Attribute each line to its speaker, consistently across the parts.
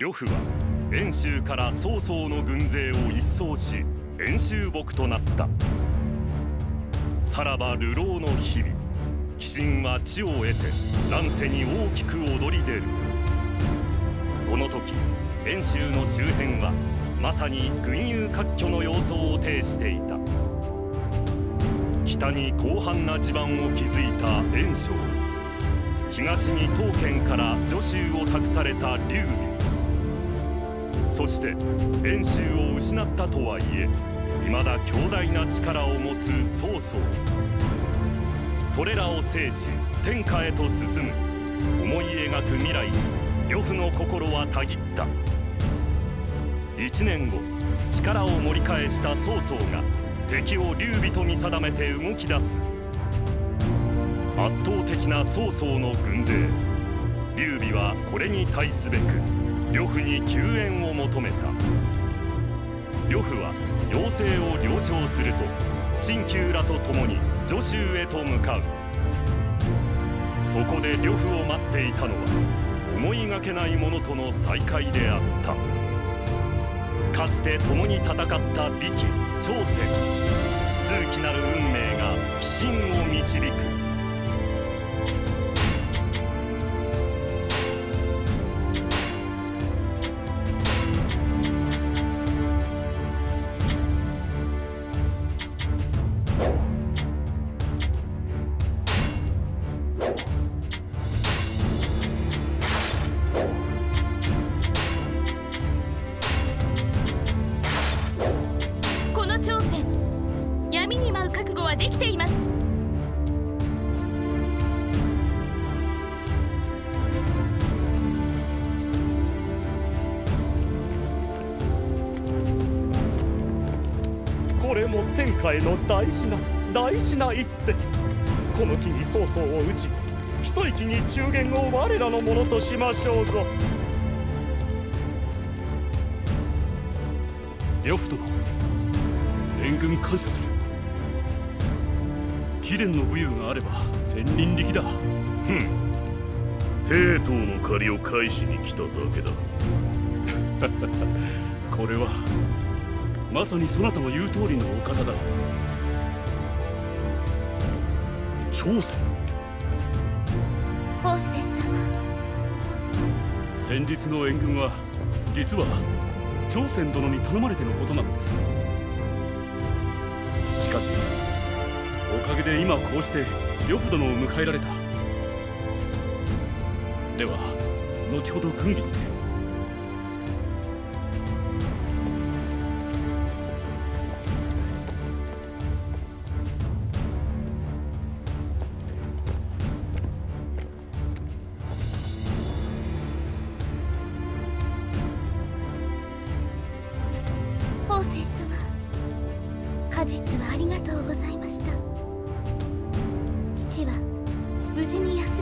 Speaker 1: 呂布は遠州から曹操の軍勢を一掃し遠州木となった。さらば流浪の日々鬼神は地を得て乱世に大きく踊り出る。この時遠州の周辺はまさに群雄割拠の様相を呈していた。北に広範な地盤を築いた袁紹東に東県から助州を託された劉備。そして遠州を失ったとはいえ未だ強大な力を持つ曹操。それらを制し天下へと進む思い描く未来に呂布の心はたぎった。1年後力を盛り返した曹操が敵を劉備と見定めて動き出す。圧倒的な曹操の軍勢。劉備はこれに対すべく呂布に救援を求めた。呂布は要請を了承すると陳旧らと共に助州へと向かう。そこで呂布を待っていたのは思いがけない者との再会であった。かつて共に戦った美紀朝鮮数奇なる運命が鬼神を導く。
Speaker 2: 下への大事な大事な一手。この木に曹操を討ち一息に中元を我らのものとしましょうぞ。
Speaker 3: 呂布殿援軍感謝する。貴殿の武勇があれば千人力だ。ふ
Speaker 4: ん。帝都の借りを返しに来ただけだ。
Speaker 3: これはまさにそなたの言う通りのお方だ。
Speaker 4: 朝鮮
Speaker 5: 法政様。
Speaker 3: 先日の援軍は実は朝鮮殿に頼まれてのことなのです。しかしおかげで今こうして呂布殿を迎えられた。では後ほど軍議にて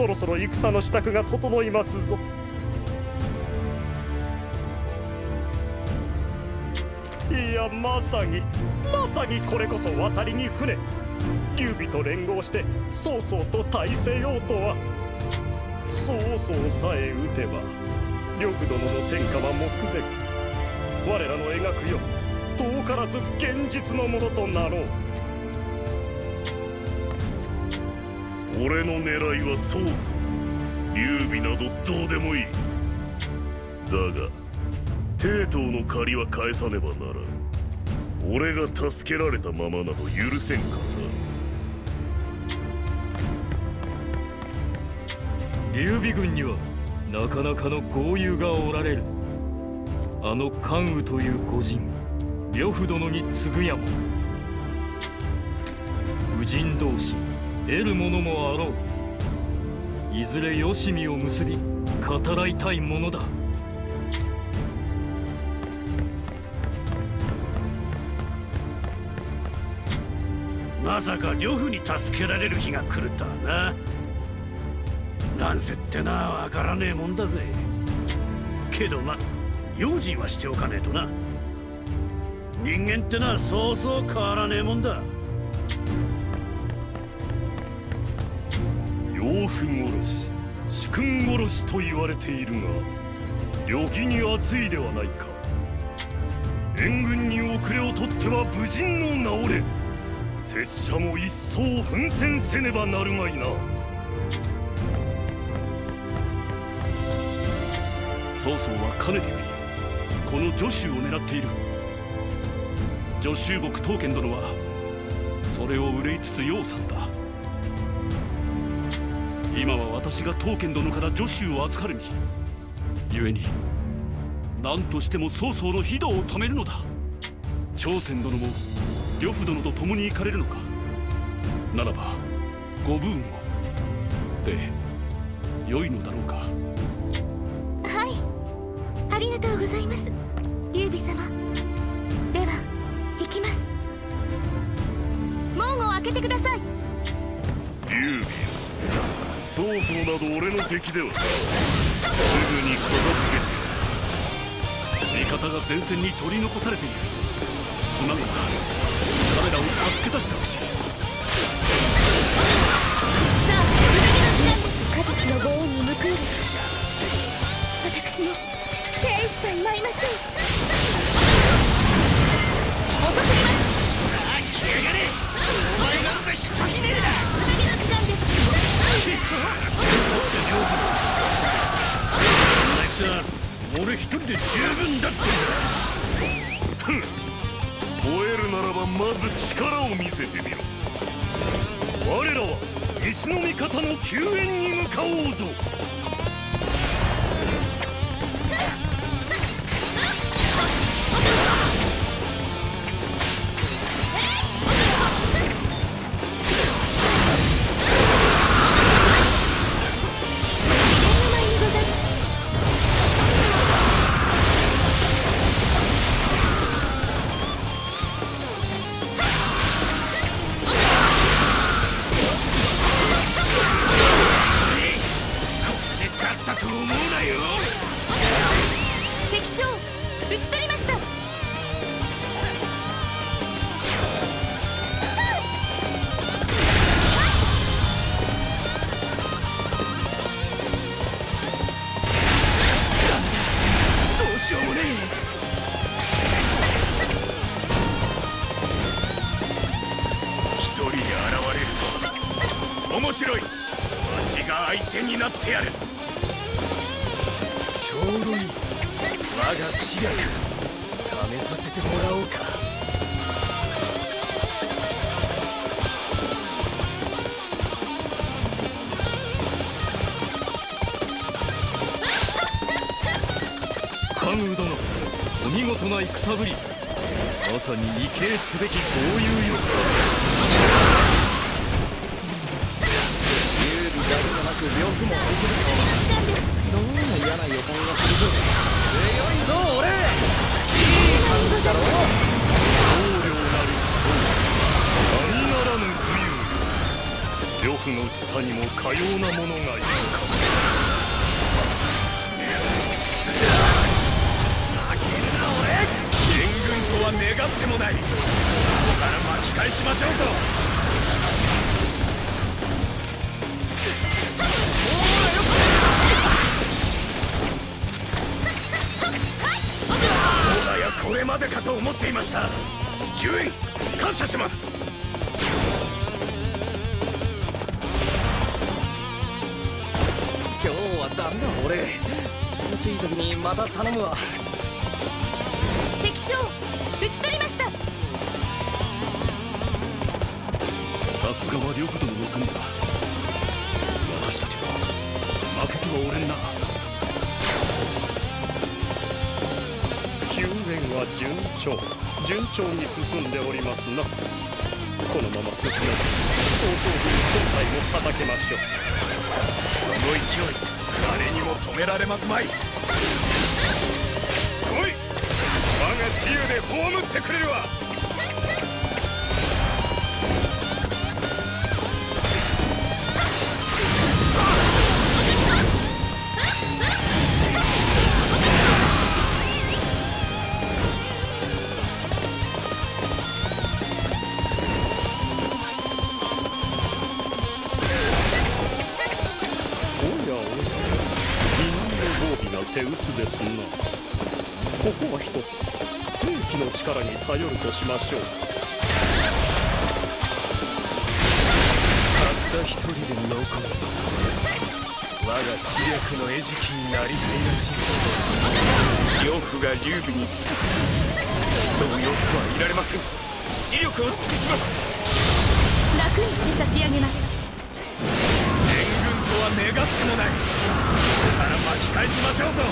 Speaker 2: そろそろ戦の支度が整いますぞ。いやまさにまさにこれこそ渡りに船。劉備と連合して曹操と対せようとは。曹操さえ撃てば呂布殿の天下は目前。我らの描くよ遠からず現実のものとなろう。
Speaker 4: 俺の狙いは曹操劉備などどうでもいい。だが帝都の借りは返さねばならん。俺が助けられたままなど許せんから
Speaker 6: な。劉備軍にはなかなかの豪遊がおられる。あの関羽という御人呂布殿に次ぐやも。武人同士。得るものもあろう。いずれよしみを結び語らいたいものだ。
Speaker 5: まさか呂布に助けられる日が来るとはな。乱世ってなわからねえもんだぜ。けどま用心はしておかねえとな。人間ってなそうそう変わらねえもんだ。
Speaker 1: 養父殺し主君殺しと言われているが旅儀に熱いではないか。援軍に遅れをとっては武人の直れ。拙者も一層奮戦せねばなるまいな。
Speaker 3: 曹操はかねてよりこの助手を狙っている。助手木刀剣殿はそれを憂いつつ世を去った。今は私が刀剣殿から助手を預かる身故に何としても曹操の非道を止めるのだ。朝鮮殿も呂布殿と共に行かれるのか。ならばご武運を。で良いのだろうか。
Speaker 7: はい。ありがとうございます。劉備様。では行きます。門を開けてください。
Speaker 1: 劉備曹操など俺の敵ではすぐに片付けて。
Speaker 3: 味方が前線に取り残されている。すまんが彼らを助け出してほしい。
Speaker 7: さあこれだけの時間です果実のご恩に報いる私も精一杯舞いましょうです
Speaker 5: 佐々木さん俺一人で十分だって
Speaker 1: 吠えるならばまず力を見せてみろ。我らは西の味方の救援に向かおうぞ。
Speaker 5: 面白い。わしが相手になってやる。
Speaker 8: ちょうどいい。我が知略。試させてもらおうか。
Speaker 6: 関羽殿お見事な戦ぶり。まさに畏敬すべき豪遊よ。
Speaker 8: 備だけじゃなく呂布も相手だとどんな嫌な予感がするぞ強いぞ俺いい感じだろ
Speaker 1: 並ならぬ武勇呂布の下にもかような者がいるか
Speaker 5: 援軍とは願ってもない。っていました。救援感謝します。
Speaker 8: 今日はダメだ俺。調子いい時にまた頼むわ。
Speaker 7: 敵将討ち取りました。
Speaker 3: さすがは呂布殿の軍だ。私たちも負けてはおれんな
Speaker 2: 救援は順調。順調に進んでおりますな。このまま進めば曹操軍本体も叩けましょう。
Speaker 6: その勢い誰にも止められますまい。来い！我が自由で葬ってくれるわ。
Speaker 2: しましょう。
Speaker 6: たった一人で残る我が知略の餌食になりたいらしい。呂布が劉備につくと動揺してはいられません視力を尽くします。
Speaker 7: 楽にして差し上げます。
Speaker 6: 援軍とは願ってもない。ここから巻き返しましょうぞ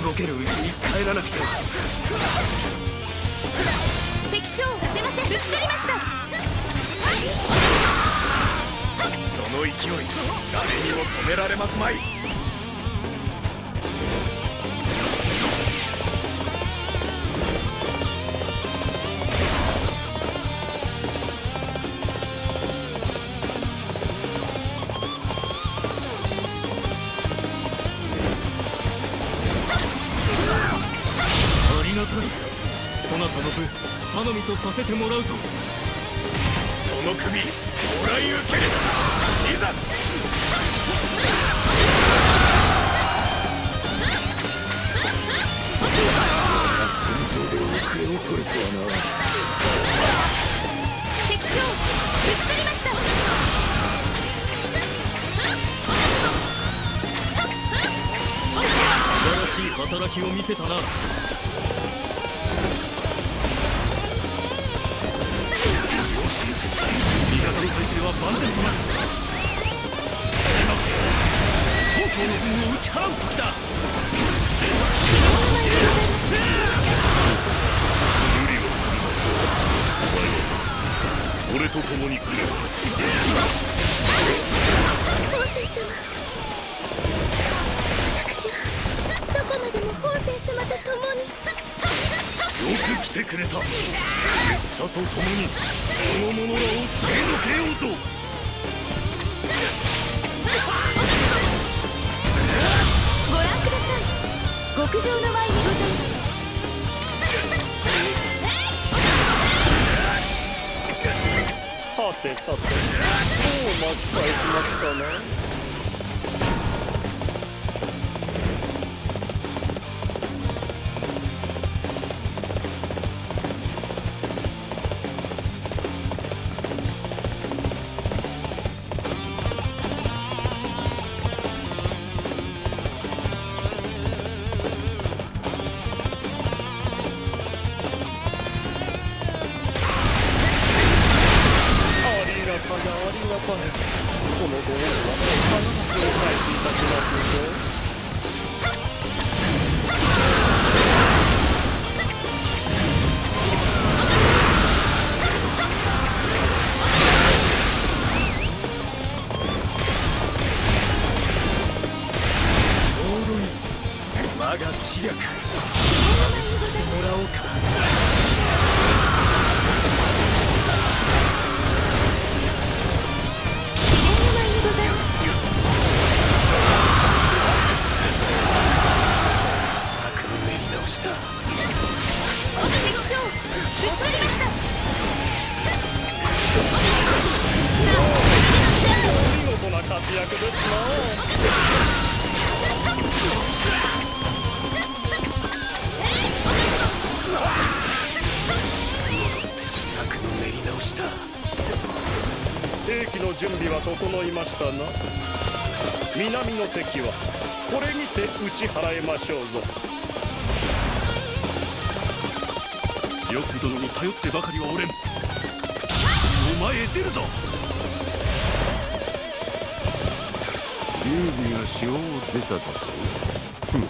Speaker 6: 動けるうちに帰らなくては。
Speaker 7: 敵将させません。打ち取りました。
Speaker 6: その勢い誰にも止められますまいとさせてもらうぞ。その首もらい受ける。
Speaker 4: 俺と共に来れ
Speaker 7: 宝仙様私はどこまでも宝仙様と共に
Speaker 4: よく来てくれた拙者と共にこの者らを退けようぞ
Speaker 7: ご覧ください。極上の
Speaker 2: はてさてどう巻き
Speaker 6: 我が知略。食べさせてもらおうか
Speaker 7: 秘伝の舞にございます
Speaker 6: 策の練り直しだ
Speaker 7: 敵将打ち取りました
Speaker 2: 見事な活躍ですな。の準備は整いましたな。南の敵はこれにて打ち払いましょうぞ。
Speaker 3: 呂布殿に頼ってばかりはおれん。お前へ出るぞ。
Speaker 9: 劉備が城を出たとふん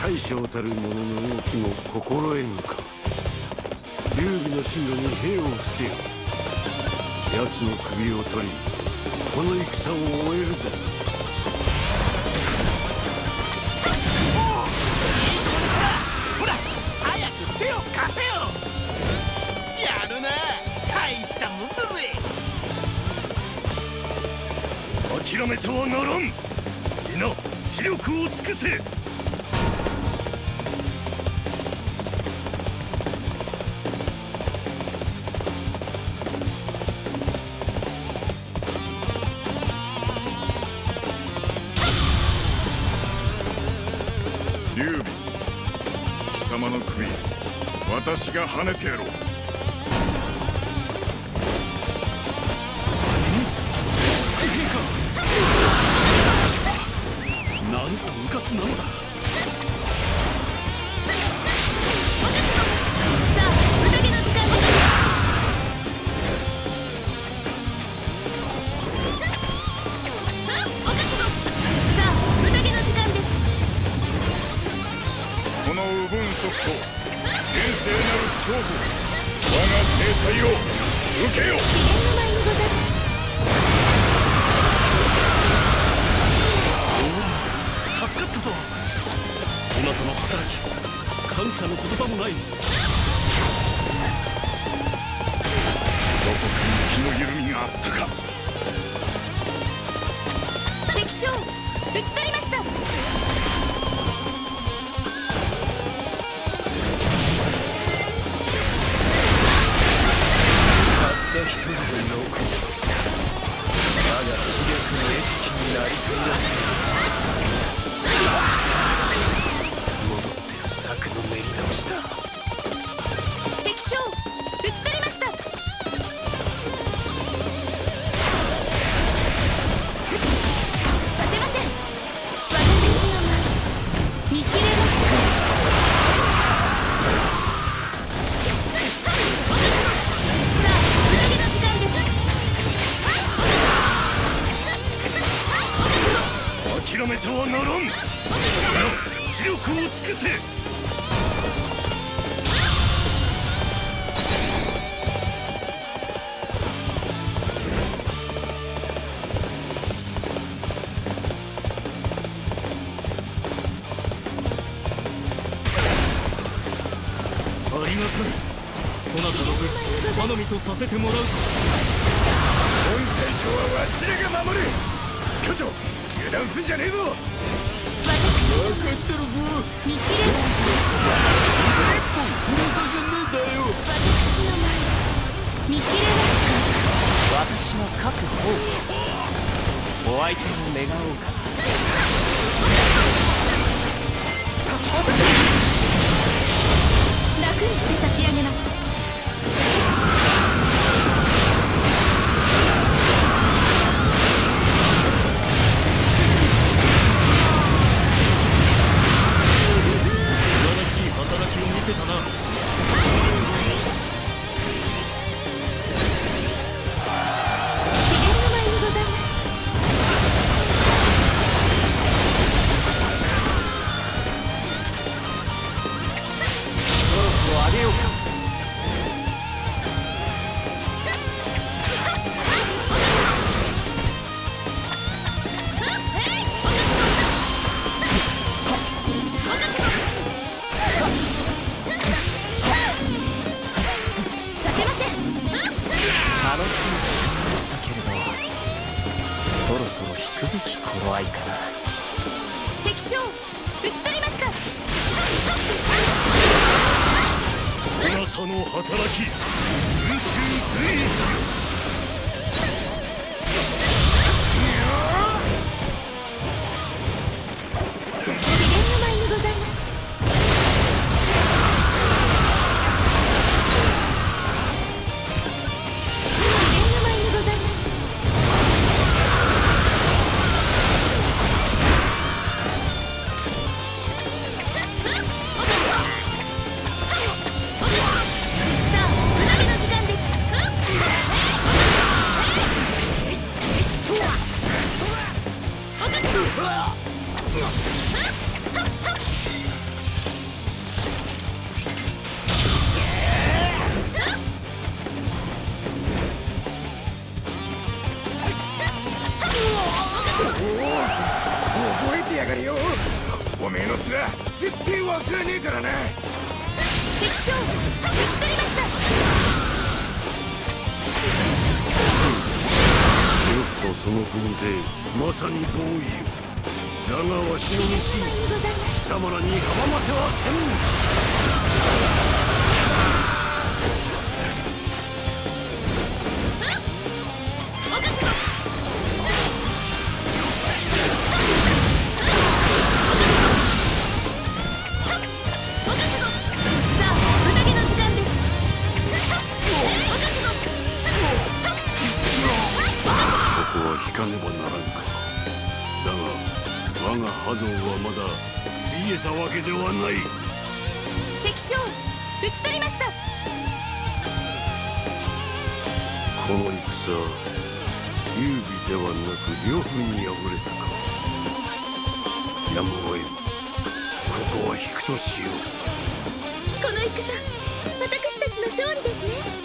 Speaker 9: 大将たる者の動きも心得ぬか。劉備の進路に兵を伏せよ奴の首を取りこの戦を終えるぞ
Speaker 10: ほら早く手を貸せよ。やるな。大したもんだぜ。
Speaker 1: 諦めてはならん。皆視力を尽くせ
Speaker 11: 私が跳ねてやろう。
Speaker 3: な
Speaker 12: ら
Speaker 7: ん
Speaker 1: 皆視力を尽くせ。
Speaker 2: ありがたいそなたの分頼みとさせてもらうぞ。
Speaker 11: 本大将はわしらが守る。巨長油断すんじゃねえぞ。
Speaker 7: 私の
Speaker 2: 分かってるぞ
Speaker 7: 見切れます
Speaker 2: 情けねえんだよ
Speaker 7: 私の舞見切れます
Speaker 8: 私も各方お相手を願おうか。
Speaker 7: 楽にして差し上げます
Speaker 11: おめえの面絶対忘れねえからな
Speaker 7: 敵将打ち取りました。
Speaker 9: 呂布とその軍勢まさに防衛。だがわしの道貴様らに阻ませはせんだが我が波動はまだついえたわけではない。
Speaker 7: 敵将打ち取りました。
Speaker 9: この戦劉備ではなく呂布に敗れたか。やむを得んここは引くとしよう。
Speaker 7: この戦私たちの勝利ですね。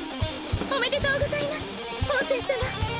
Speaker 7: おめでとうございます本戦様